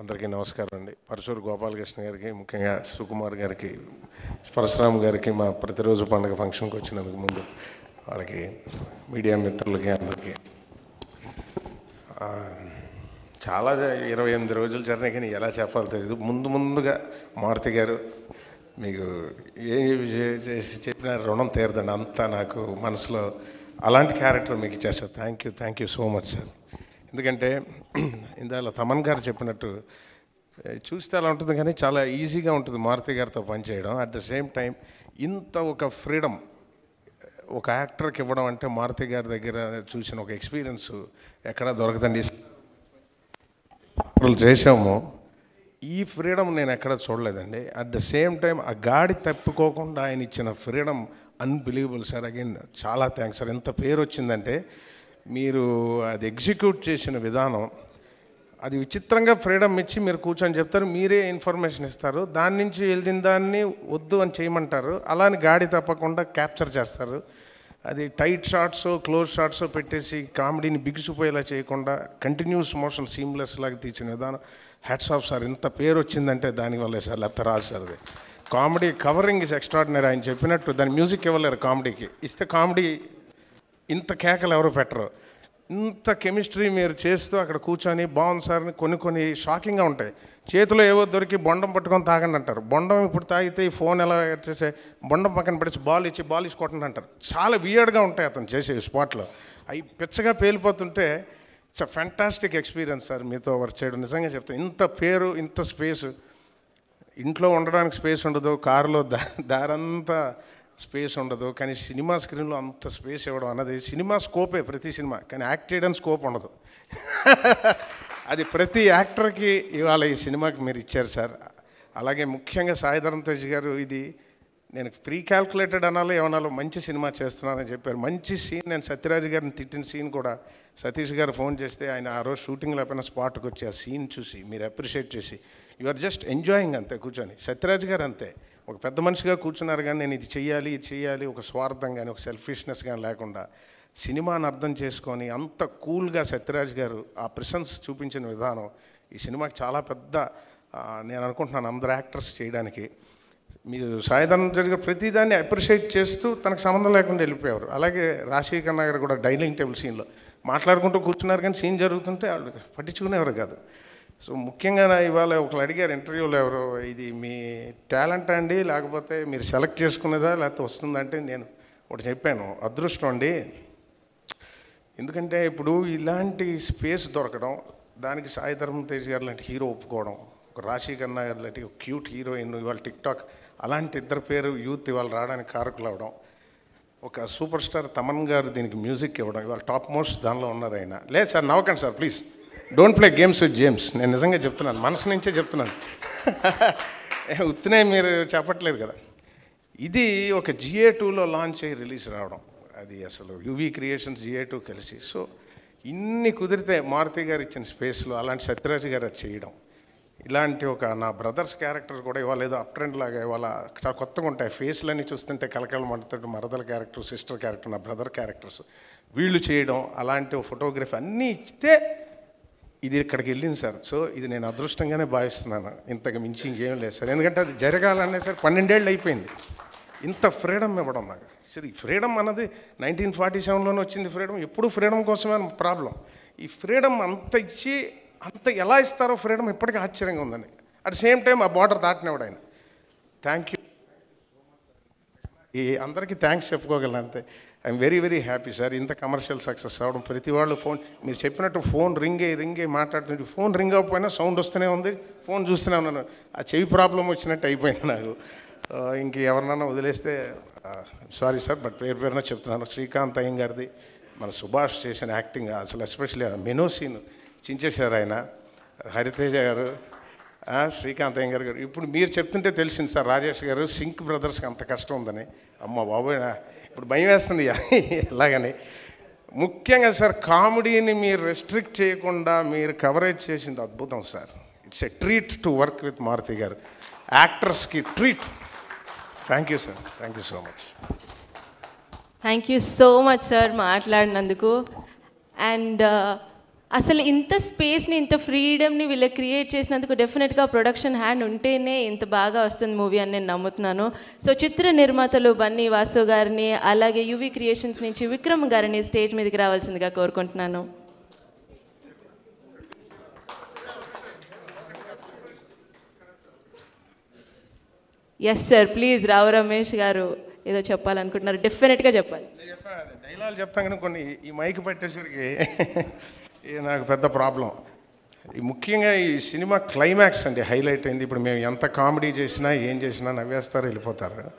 అందరికీ నమస్కారం అండి. పరశూరు గోపాలకృష్ణ గారికి ముఖ్యంగా సుకుమార్ గారికి పరశురామ్ గారికి మా ప్రతిరోజు పండుగ ఫంక్షన్కి వచ్చినందుకు ముందు వాళ్ళకి మీడియా మిత్రులకి అందరికీ. చాలా జ- ఇరవై ఎనిమిది రోజులు జరిగినాయి కానీ ఎలా చెప్పాలో తెలియదు ముందు ముందుగా మారుతి గారు మీకు ఏ చేసి చెప్పిన రుణం తీరదండి. అంతా నాకు మనసులో అలాంటి క్యారెక్టర్ మీకు ఇచ్చారు sir thank you thank you so much sir. ఎందుకంటే ఇందాల తమన్ గారు చెప్పినట్టు చూస్తే అలా ఉంటుంది కానీ చాలా ఈజీగా ఉంటుంది మారుతి గారితో పనిచేయడం. అట్ ద సేమ్ టైం ఇంత ఒక ఫ్రీడమ్ ఒక యాక్టర్కి ఇవ్వడం అంటే మారుతి గారి దగ్గర చూసిన ఒక ఎక్స్పీరియన్స్ ఎక్కడా దొరకదండి. చేసాము ఈ ఫ్రీడమ్ నేను ఎక్కడ చూడలేదండి. అట్ ద సేమ్ టైం ఆ గాడి తప్పుకోకుండా ఆయన ఇచ్చిన ఫ్రీడమ్ అన్బిలీవబుల్ సార్ అగైన్ చాలా థ్యాంక్స్ సార్ ఎంత పేరు వచ్చిందంటే మీరు అది ఎగ్జిక్యూట్ చేసిన విధానం అది విచిత్రంగా ఫ్రీడమ్ ఇచ్చి మీరు కూర్చొని చెప్తారు మీరే ఇన్ఫర్మేషన్ ఇస్తారు దాని నుంచి వెళ్ళిన దాన్ని వద్దు అని చేయమంటారు అలా అని గాడి తప్పకుండా క్యాప్చర్ చేస్తారు. అది టైట్ షార్ట్స్ క్లోజ్ షార్ట్స్ పెట్టేసి కామెడీని బిగుసిపోయేలా చేయకుండా కంటిన్యూస్ మోషన్ సీమ్లెస్ లాగా తీసిన విధానం. హ్యాట్స్ ఆఫ్ సార్ ఇంత పేరు వచ్చిందంటే దానివల్లే సార్ లేకపోతే రాదు సార్ అది. కామెడీ కవరింగ్ ఇస్ ఎక్స్ట్రాడినరీ ఆయన చెప్పినట్టు దాని మ్యూజిక్ ఇవ్వలేరు కామెడీకి ఇస్తే కామెడీ ఇంత కేకలు ఎవరు పెట్టరు. ఇంత కెమిస్ట్రీ మీరు చేస్తూ అక్కడ కూర్చొని బాగుంది సార్ అని కొన్ని కొన్ని షాకింగ్గా ఉంటాయి. చేతిలో ఏవో దొరికి బొండం పట్టుకొని తాగండి అంటారు. బొండం ఇప్పుడు తాగితే ఈ ఫోన్ ఎలా చేసే బొండం పక్కన పడిచి బాల్ ఇచ్చి బాల్ ఇచ్చి కొట్టండి అంటారు. చాలా వియర్డ్గా ఉంటాయి అతను చేసే స్పాట్లో అవి పిచ్చగా పేలిపోతుంటే it's a fantastic experience sir మీతో వర్క్ చేయడం. నిజంగా చెప్తాను ఇంత పేరు ఇంత స్పేస్ ఇంట్లో ఉండడానికి స్పేస్ ఉండదు కారులో దా దారంతా స్పేస్ ఉండదు. కానీ సినిమా స్క్రీన్లో అంత స్పేస్ ఇవ్వడం అన్నది సినిమా స్కోపే ప్రతి సినిమా. కానీ యాక్ట్ చేయడానికి స్కోప్ ఉండదు. అది ప్రతి యాక్టర్కి ఇవాళ ఈ సినిమాకి మీరు ఇచ్చారు సార్. అలాగే ముఖ్యంగా సాయిధరం తేజ్ గారు ఇది నేను ప్రీ క్యాల్కులేటెడ్ అనాలో ఏమనాలో మంచి సినిమా చేస్తున్నానని చెప్పారు. మంచి సీన్ నేను సత్యరాజ్ గారిని తిట్టిన సీన్ కూడా సతీష్ గారు ఫోన్ చేస్తే ఆయన ఆ రోజు షూటింగ్ అయిపోయిన స్పాట్కి వచ్చి ఆ సీన్ చూసి మీరు అప్రిషియేట్ చేసి యు ఆర్ జస్ట్ ఎంజాయింగ్ అంతే కూర్చొని. సత్యరాజ్ గారు అంతే. ఒక పెద్ద మనిషిగా కూర్చున్నారు కానీ నేను ఇది చెయ్యాలి ఇది చెయ్యాలి ఒక స్వార్థం కానీ ఒక సెల్ఫిష్నెస్ కానీ లేకుండా సినిమాను అర్థం చేసుకొని అంత కూల్గా సత్యరాజ్ గారు ఆ ప్రెసెన్స్ చూపించిన విధానం ఈ సినిమాకి చాలా పెద్ద నేను అనుకుంటున్నాను అందరు యాక్టర్స్ చేయడానికి. మీరు సాయిధనం జరిగే ప్రతిదాన్ని అప్రిషియేట్ చేస్తూ తనకు సంబంధం లేకుండా వెళ్ళిపోయారు. అలాగే రాజశేఖర్ కన్నా గారు కూడా డైనింగ్ టేబుల్ సీన్లో మాట్లాడుకుంటూ కూర్చున్నారు కానీ సీన్ జరుగుతుంటే వాళ్ళు పట్టించుకునేవారు కాదు. సో ముఖ్యంగా నా ఇవాళ ఒకళ్ళు అడిగారు ఇంటర్వ్యూలో ఎవరు ఇది మీ టాలెంట్ అండి? లేకపోతే మీరు సెలెక్ట్ చేసుకునేదా లేకపోతే వస్తుందంటే నేను ఒకటి చెప్పాను అదృష్టం అండి. ఎందుకంటే ఇప్పుడు ఇలాంటి స్పేస్ దొరకడం దానికి సాయి ధర్మ తేజ్ గారు లాంటి హీరో ఒప్పుకోవడం ఒక రాశి కన్నా గారు లాంటి ఒక క్యూట్ హీరోయిన్ ఇవాళ టిక్టాక్ అలాంటి ఇద్దరు పేరు యూత్ ఇవాళ రావడానికి కారకులు అవడం ఒక సూపర్ స్టార్ తమన్ గారు దీనికి మ్యూజిక్ ఇవ్వడం ఇవాళ టాప్ మోస్ట్ దానిలో ఉన్నారు ఆయన. లేదు sir నవ్వకండి sir please. Don't play games with James నేను నిజంగా చెప్తున్నాను. మనసు నుంచే చెప్తున్నాను. ఉత్తినే మీరు చెప్పట్లేదు కదా. ఇది ఒక జిఏ టూలో లాంచ్ అయ్యి రిలీజ్ రావడం. అది అసలు యువి క్రియేషన్స్ జిఏ టూ కలిసి. సో ఇన్ని కుదిరితే మారుతి గారు ఇచ్చిన స్పేస్లో అలాంటి సత్యరాజ్ గారు అది చేయడం. ఇలాంటి ఒక నా బ్రదర్స్ క్యారెక్టర్ కూడా ఇవాళ ఏదో అప్ ట్రెండ్ లాగా ఇవాళ చాలా కొత్తగా ఉంటాయి. ఫేస్లన్నీ చూస్తుంటే కలకల మంటతో మరదల క్యారెక్టర్ సిస్టర్ క్యారెక్టర్ నా బ్రదర్ క్యారెక్టర్స్. వీళ్ళు చేయడం అలాంటి ఫోటోగ్రఫీ అన్నీ ఇస్తే ఇది ఇక్కడికి వెళ్ళింది సార్. సో ఇది నేను అదృష్టంగానే భావిస్తున్నాను. ఇంతకు మించి ఇంకేం లేదు సార్. ఎందుకంటే అది జరగాలనే సార్ పన్నెండేళ్ళు అయిపోయింది. ఇంత ఫ్రీడమ్ ఇవ్వడం నాకు. సరే ఈ ఫ్రీడమ్ అన్నది నైన్టీన్ ఫార్టీ సెవెన్లోనే వచ్చింది ఫ్రీడమ్. ఎప్పుడు ఫ్రీడమ్ కోసమే ప్రాబ్లం. ఈ ఫ్రీడమ్ అంత ఇచ్చి అంత ఎలా ఇస్తారో ఫ్రీడమ్ ఇప్పటికీ ఆశ్చర్యంగా ఉందండి. అట్ సేమ్ టైం ఆ బార్డర్ దాటినవాడు ఆయన. థ్యాంక్ యూ ఈ అందరికీ థ్యాంక్స్ చెప్పుకోగలను అంతే. I'm very very happy sir ఇంత కమర్షియల్ సక్సెస్ అవ్వడం. ప్రతి వాళ్ళు ఫోన్ మీరు చెప్పినట్టు ఫోన్ రింగ్ అయ్యి రింగ్ అయ్యి మాట్లాడుతుంటే ఫోన్ రింగ్ అవ్వకపోయినా సౌండ్ వస్తూనే ఉంది. ఫోన్ చూస్తూనే ఉన్నాను. ఆ చెవి ప్రాబ్లం వచ్చినట్టు అయిపోయింది నాకు. ఇంక ఎవరినన్నా వదిలేస్తే సారీ సార్ బట్ పేరు పేరున చెప్తున్నాను. శ్రీకాంత్ అయ్యంగారిది మన సుభాష్ చేసిన యాక్టింగ్ అసలు ఎస్పెషల్లీ మెనో సీన్ చించేశారు ఆయన. హరితేజ గారు శ్రీకాంత్ అయ్యంగారు గారు ఇప్పుడు మీరు చెప్తుంటే తెలిసింది సార్ రాజేష్ గారు సింక్ బ్రదర్స్కి అంత కష్టం ఉందని. అమ్మ బాబోయ్ ఇప్పుడు భయం వేస్తుంది ఎలాగని. ముఖ్యంగా సార్ కామెడీని మీరు రెస్ట్రిక్ట్ చేయకుండా మీరు కవరేజ్ చేసింది అద్భుతం sir. It's a treat to work with Maruthi garu. యాక్టర్స్కి treat thank you sir thank you so much thank you so much sir మాట్లాడినందుకు. అండ్ అసలు ఇంత స్పేస్ని ఇంత ఫ్రీడమ్ని వీళ్ళు క్రియేట్ చేసినందుకు డెఫినెట్గా ప్రొడక్షన్ హ్యాండ్ ఉంటేనే ఇంత బాగా వస్తుంది మూవీ అని నేను నమ్ముతున్నాను. సో చిత్ర నిర్మాతలు బన్నీ వాసు గారిని అలాగే యువి క్రియేషన్స్ నుంచి విక్రమ్ గారిని స్టేజ్ మీదకి రావాల్సిందిగా కోరుకుంటున్నాను. Yes sir please Rao Ramesh garu ఏదో చెప్పాలనుకుంటున్నారు. డెఫినెట్గా చెప్పాలి. డైలాగ్ చెప్తాం కానీ కొన్ని ఈ మైక్ పెట్టేసరికి ఇది నాకు పెద్ద ప్రాబ్లం. ముఖ్యంగా ఈ సినిమా క్లైమాక్స్ అండి హైలైట్ అయింది. ఇప్పుడు మేము ఎంత కామెడీ చేసినా ఏం చేసినా నవ్వేస్తారు వెళ్ళిపోతారు.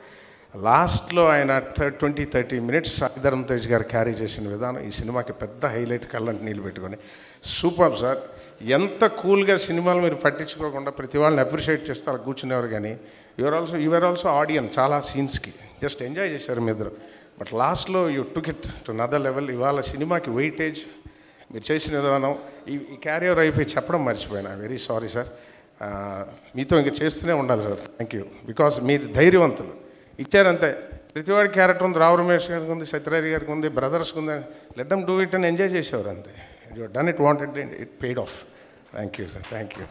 లాస్ట్లో ఆయన twenty thirty minutes Saidharam Tej garu carry చేసిన విధానం ఈ సినిమాకి పెద్ద హైలైట్ కళ్ళంటి నీళ్ళు పెట్టుకొని. Super sir. ఎంత కూల్గా సినిమాలు మీరు పట్టించుకోకుండా ప్రతి వాళ్ళని అప్రిషియేట్ చేస్తారు కూర్చునేవారు కానీ. Your also your also audience చాలా సీన్స్కి. జస్ట్ ఎంజాయ్ చేశారు మీ ఇద్దరు. బట్ లాస్ట్లో you took it to another level. ఇవాళ సినిమాకి వెయిటేజ్ మీరు చేసిన విధానం ఈ ఈ క్యారియర్ అయిపోయి చెప్పడం మర్చిపోయినా. వెరీ సారీ సార్ మీతో ఇంకా చేస్తూనే ఉండాలి సార్ థ్యాంక్ యూ బికాస్ మీరు ధైర్యవంతులు. ఇచ్చారంతే. ప్రతివాడి క్యారెక్టర్ ఉంది. రావు రమేష్ గారికి ఉంది సత్యరాజు గారికి ఉంది బ్రదర్స్కి ఉంది. Let them do it enjoy చేసేవారు అంతే. You done it wanted it paid off thank you sir thank you